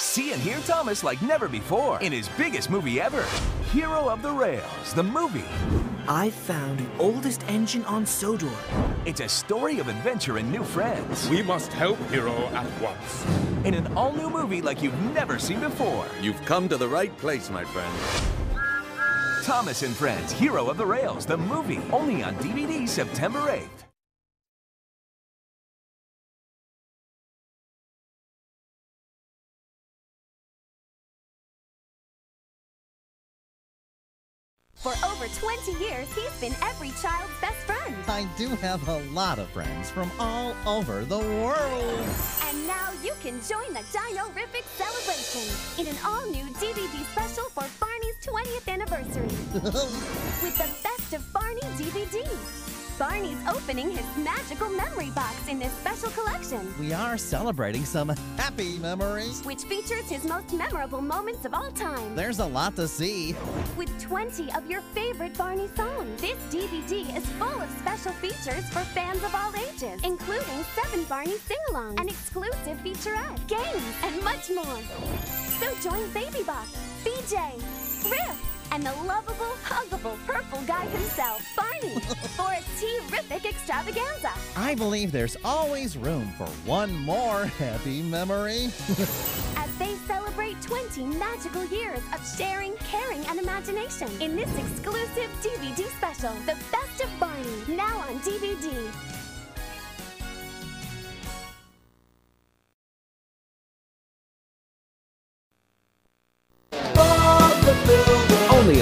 See and hear Thomas like never before in his biggest movie ever Hero of the Rails, the movie. I found the oldest engine on Sodor. It's a story of adventure and new friends. We must help Hero at once. In an all new movie like you've never seen before. You've come to the right place, my friend. Thomas and Friends Hero of the Rails, the movie. Only on DVD September 8th. For over 20 years, he's been every child's best friend. I do have a lot of friends from all over the world. And now you can join the Dino-rific celebration in an all-new DVD special for Barney's 20th anniversary. With the best of Barney DVD. Barney's opening his magical memory box in this special collection. We are celebrating some happy memories. Which features his most memorable moments of all time. There's a lot to see. With 20 of your favorite Barney songs. This DVD is full of special features for fans of all ages, including seven Barney sing-alongs, an exclusive featurette, games, and much more. So join Baby Bop, BJ, Riff, and the lovable, huggable purple guy himself, Barney, for a terrific extravaganza. I believe there's always room for one more happy memory. As they celebrate 20 magical years of sharing, caring, and imagination in this exclusive DVD special, The Best of Barney, now on DVD. Only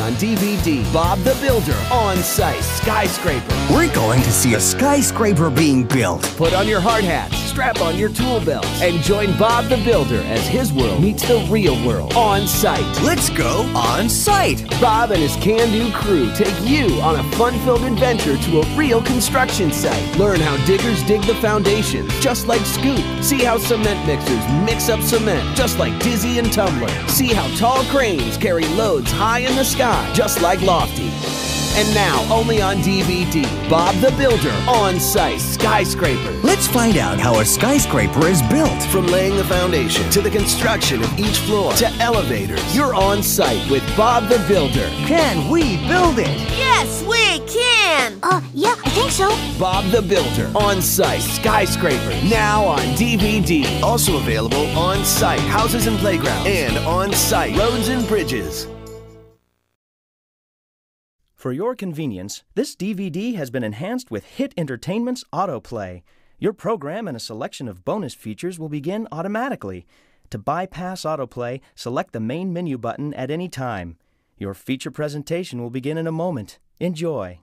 on DVD. Bob the Builder on site. Skyscraper. We're going to see a skyscraper being built. Put on your hard hats, strap on your tool belt, and join Bob the Builder as his world meets the real world on site. Let's go on site. Bob and his can do crew take you on a fun filled adventure to a real construction site. Learn how diggers dig the foundations, just like Scoop. See how cement mixers mix up cement, just like Dizzy and Tumbler. See how tall cranes carry loads high in the sky, just like Lofty. And now, only on DVD, Bob the Builder on site skyscraper. Let's find out how a skyscraper is built. From laying the foundation to the construction of each floor to elevators, you're on site with Bob the Builder. Can we build it? Yes, we can! Uh, yeah, I think so. Bob the Builder on site skyscraper. Now on DVD. Also available on site houses and playgrounds and on site roads and bridges. For your convenience, this DVD has been enhanced with Hit Entertainment's Autoplay. Your program and a selection of bonus features will begin automatically. To bypass autoplay, select the main menu button at any time. Your feature presentation will begin in a moment. Enjoy.